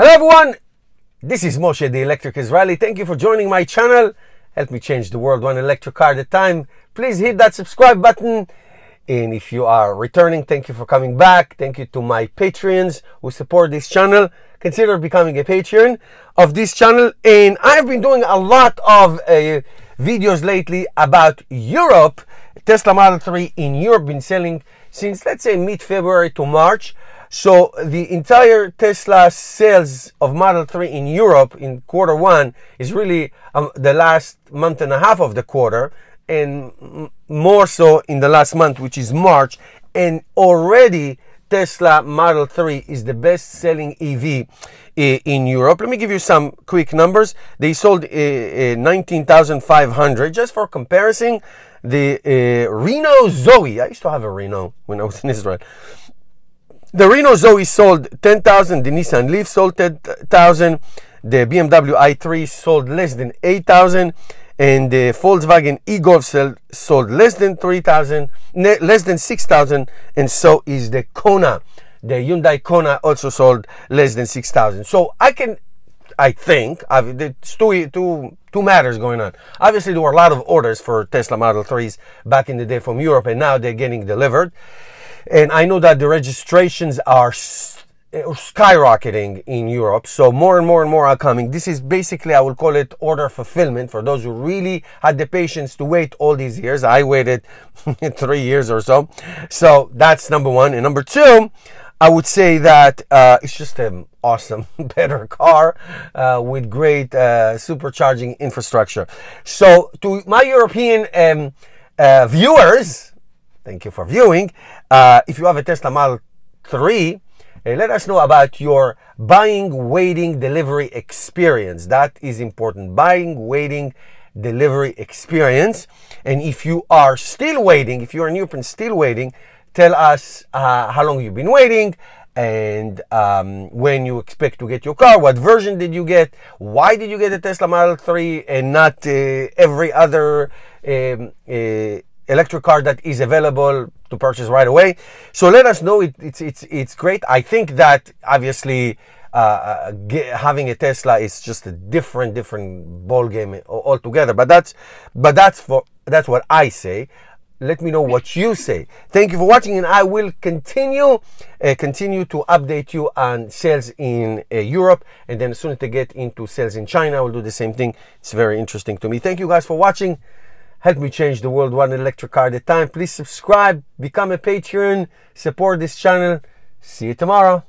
Hello everyone, this is Moshe the Electric Israeli. Thank you for joining my channel. Help me change the world one electric car at a time. Please hit that subscribe button. And if you are returning, thank you for coming back. Thank you to my Patreons who support this channel. Consider becoming a Patreon of this channel. And I've been doing a lot of uh, videos lately about Europe. Tesla Model 3 in Europe been selling since let's say mid-February to March. So the entire Tesla sales of Model 3 in Europe in quarter one is really um, the last month and a half of the quarter and more so in the last month, which is March. And already Tesla Model 3 is the best selling EV in Europe. Let me give you some quick numbers. They sold uh, uh, 19,500. Just for comparison, the uh, Renault Zoe, I used to have a Renault when I was in Israel. The Renault Zoe sold 10,000, the Nissan Leaf sold 10,000, the BMW i3 sold less than 8,000, and the Volkswagen e-Golf sold less than 3,000, less than 6,000, and so is the Kona. The Hyundai Kona also sold less than 6,000. So I can, I think, there's two, two, two matters going on. Obviously, there were a lot of orders for Tesla Model 3s back in the day from Europe, and now they're getting delivered. And I know that the registrations are skyrocketing in Europe. So more and more and more are coming. This is basically, I will call it order fulfillment for those who really had the patience to wait all these years. I waited three years or so. So that's number one. And number two, I would say that uh, it's just an awesome, better car uh, with great uh, supercharging infrastructure. So to my European um, uh, viewers, thank you for viewing. Uh, if you have a Tesla Model 3, uh, let us know about your buying, waiting, delivery experience. That is important. Buying, waiting, delivery experience. And if you are still waiting, if you're Europe and still waiting, tell us uh, how long you've been waiting and um, when you expect to get your car. What version did you get? Why did you get a Tesla Model 3 and not uh, every other um, uh, electric car that is available to purchase right away. So let us know. It, it's it's it's great. I think that obviously uh, uh having a Tesla is just a different different ball game altogether. But that's but that's for that's what I say. Let me know what you say. Thank you for watching, and I will continue uh, continue to update you on sales in uh, Europe, and then as soon as they get into sales in China, I will do the same thing. It's very interesting to me. Thank you guys for watching. Help me change the world one electric car at a time. Please subscribe, become a Patreon, support this channel. See you tomorrow.